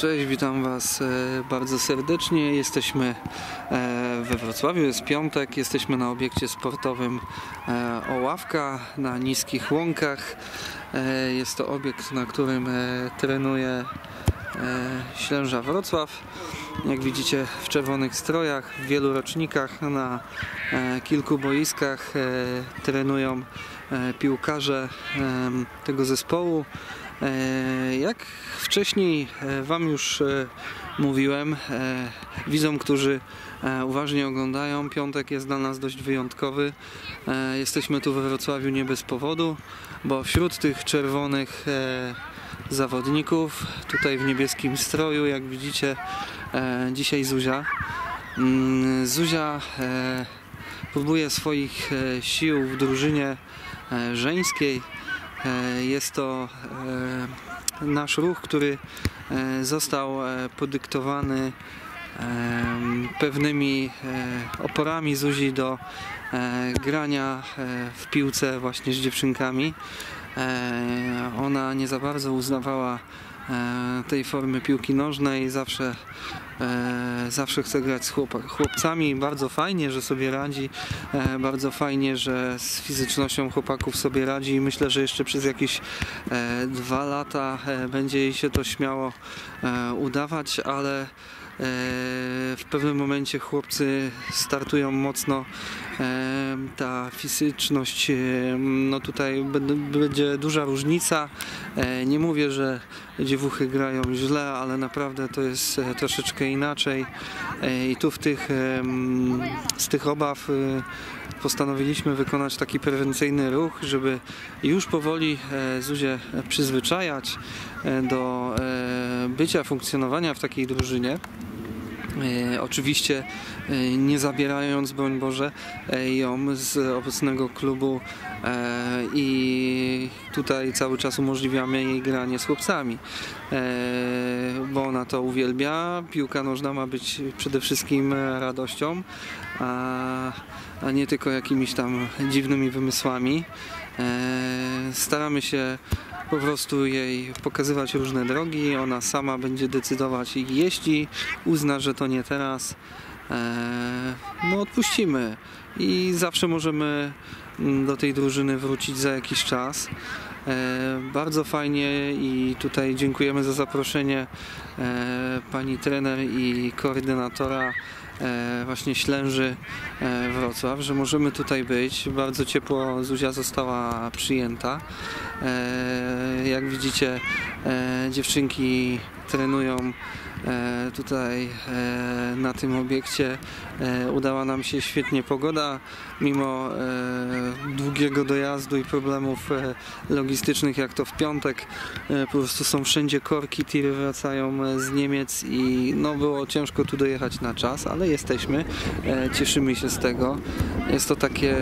Cześć, witam Was e, bardzo serdecznie. Jesteśmy e, we Wrocławiu, jest piątek, jesteśmy na obiekcie sportowym e, Oławka na niskich łąkach. Jest to obiekt, na którym trenuje Ślęża Wrocław. Jak widzicie w czerwonych strojach, w wielu rocznikach na kilku boiskach trenują piłkarze tego zespołu. E, jak wcześniej e, Wam już e, mówiłem, widzom, którzy uważnie oglądają, piątek jest dla nas dość wyjątkowy. Jesteśmy tu we Wrocławiu nie bez powodu, bo wśród tych czerwonych zawodników, tutaj w niebieskim stroju, jak widzicie, dzisiaj Zuzia. Mm, Zuzia próbuje swoich sił w drużynie żeńskiej jest to e, nasz ruch, który e, został podyktowany pewnymi oporami Zuzi do grania w piłce właśnie z dziewczynkami. Ona nie za bardzo uznawała tej formy piłki nożnej, zawsze E, zawsze chcę grać z chłopcami. Bardzo fajnie, że sobie radzi. E, bardzo fajnie, że z fizycznością chłopaków sobie radzi myślę, że jeszcze przez jakieś e, dwa lata będzie jej się to śmiało udawać, ale w pewnym momencie chłopcy startują mocno. Ta fizyczność, no tutaj będzie duża różnica. Nie mówię, że dziewuchy grają źle, ale naprawdę to jest troszeczkę inaczej. I tu w tych, z tych obaw postanowiliśmy wykonać taki prewencyjny ruch, żeby już powoli Zuzię przyzwyczajać do bycia, funkcjonowania w takiej drużynie. E, oczywiście e, nie zabierając, broń Boże, e, ją z obecnego klubu i tutaj cały czas umożliwiamy jej granie z chłopcami, bo ona to uwielbia. Piłka nożna ma być przede wszystkim radością, a, a nie tylko jakimiś tam dziwnymi wymysłami. Staramy się po prostu jej pokazywać różne drogi, ona sama będzie decydować i jeśli uzna, że to nie teraz, e, no odpuścimy i zawsze możemy mm, do tej drużyny wrócić za jakiś czas. E, bardzo fajnie i tutaj dziękujemy za zaproszenie e, pani trener i koordynatora właśnie Ślęży e, Wrocław, że możemy tutaj być. Bardzo ciepło Zuzia została przyjęta. E, jak widzicie dziewczynki trenują E, tutaj e, na tym obiekcie e, udała nam się świetnie pogoda, mimo długiego dojazdu i problemów logistycznych jak to w piątek. Po prostu są wszędzie korki, tiry wracają z Niemiec i no było ciężko tu dojechać na czas, ale jesteśmy, cieszymy się z tego. Jest to takie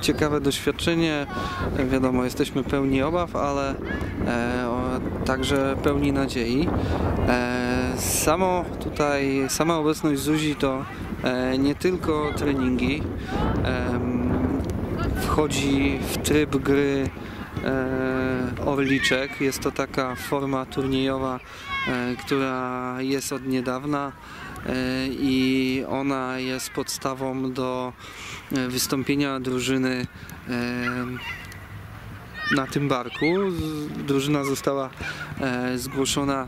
ciekawe doświadczenie, wiadomo jesteśmy pełni obaw, ale także pełni nadziei. E, samo tutaj, sama obecność Zuzi to e, nie tylko treningi, wchodzi w tryb gry e, Orliczek. Jest to taka forma turniejowa, która jest od niedawna i ona jest podstawą do wystąpienia drużyny na tym barku. Drużyna została zgłoszona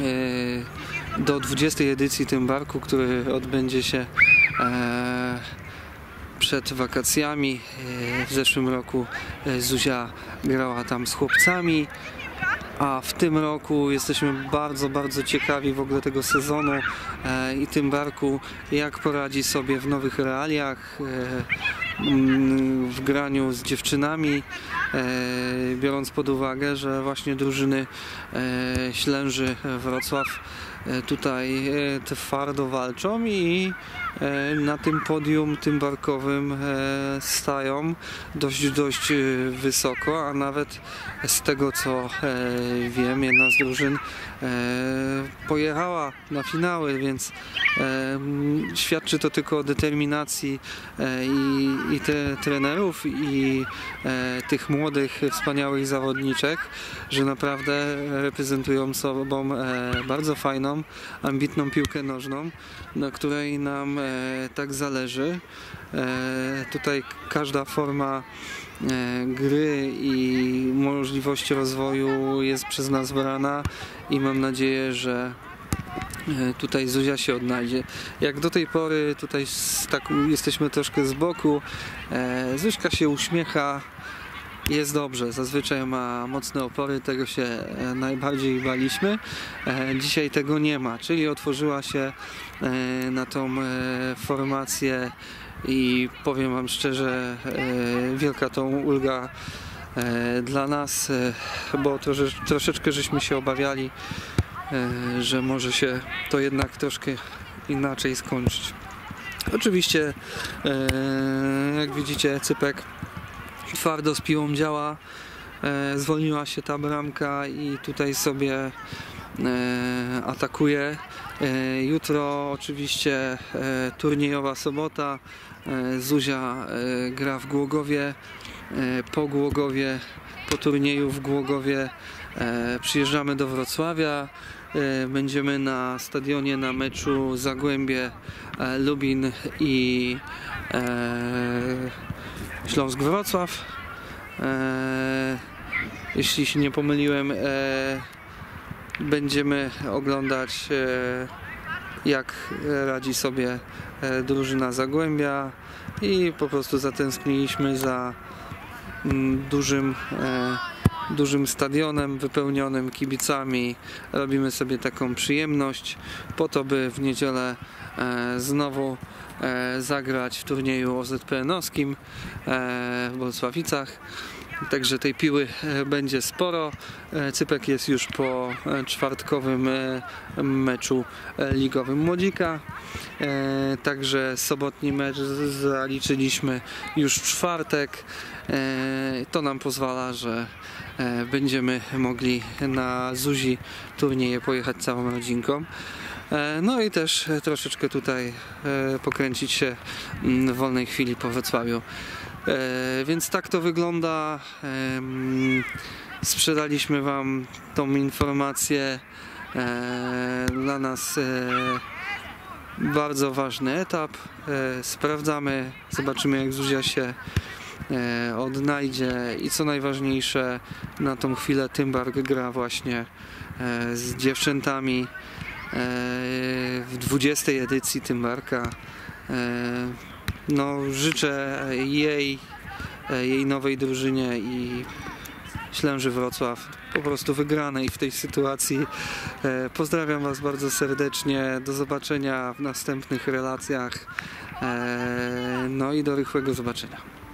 E, do 20 edycji tym barku, który odbędzie się e, przed wakacjami. E, w zeszłym roku Zuzia grała tam z chłopcami. A w tym roku jesteśmy bardzo, bardzo ciekawi w ogóle tego sezonu i tym barku, jak poradzi sobie w nowych realiach, w graniu z dziewczynami. E, biorąc pod uwagę, że właśnie drużyny e, Ślęży Wrocław e, tutaj twardo walczą i na tym podium tym barkowym e, stają dość, dość e, wysoko, a nawet z tego co e, wiem, jedna z drużyn e, pojechała na finały, więc e, m, świadczy to tylko o determinacji e, i, i te trenerów i e, tych młodych, wspaniałych zawodniczek, że naprawdę reprezentują sobą e, bardzo fajną, ambitną piłkę nożną, na której nam e, tak zależy. E, tutaj każda forma e, gry i możliwości rozwoju jest przez nas brana i mam nadzieję, że e, tutaj Zuzia się odnajdzie. Jak do tej pory tutaj tak jesteśmy troszkę z boku, e, Zuzka się uśmiecha, jest dobrze, zazwyczaj ma mocne opory, tego się e, najbardziej baliśmy. E, Dzisiaj tego nie ma, czyli otworzyła się e, na tą formację i powiem Wam szczerze, wielka tą ulga dla nas, bo trosze, troszeczkę żeśmy się obawiali, że może się to jednak troszkę inaczej skończyć. Oczywiście, jak widzicie, Cypek twardo z piłą działa. E, zwolniła się ta bramka i tutaj sobie e, atakuje. E, jutro oczywiście turniejowa sobota. Zuzia gra w Głogowie. Po Głogowie, po turnieju w Głogowie przyjeżdżamy do Wrocławia. Będziemy na stadionie na meczu Zagłębie Lubin i Śląsk Wrocław. E, jeśli się nie pomyliłem, e, będziemy oglądać e, jak radzi sobie e, drużyna Zagłębia i po prostu zatęskniliśmy za mm, dużym, e, dużym stadionem wypełnionym kibicami. Robimy sobie taką przyjemność po to, by w niedzielę e, znowu e, zagrać w turnieju OZPN-owskim e, w Bolsławicach. Także tej piły będzie sporo. Cypek jest już po czwartkowym meczu ligowym Młodzika. Także sobotni mecz zaliczyliśmy już w czwartek. E, To nam pozwala, że e, będziemy mogli na Zuzi turnieje pojechać całą rodzinką. E, No i też troszeczkę tutaj pokręcić się mm, w wolnej chwili po Wrocławiu. Więc tak to wygląda. Sprzedaliśmy Wam tą informację. Dla nas bardzo ważny etap. Sprawdzamy, zobaczymy jak Zuzia się odnajdzie i co najważniejsze na tą chwilę Tymbark gra właśnie e, z dziewczętami e, w 20 edycji Tymbarka. E, No, życzę jej, e, jej nowej drużynie i Ślęży Wrocław po prostu wygranej w tej sytuacji. E, Pozdrawiam Was bardzo serdecznie. Do zobaczenia w następnych relacjach. E, No i do rychłego zobaczenia.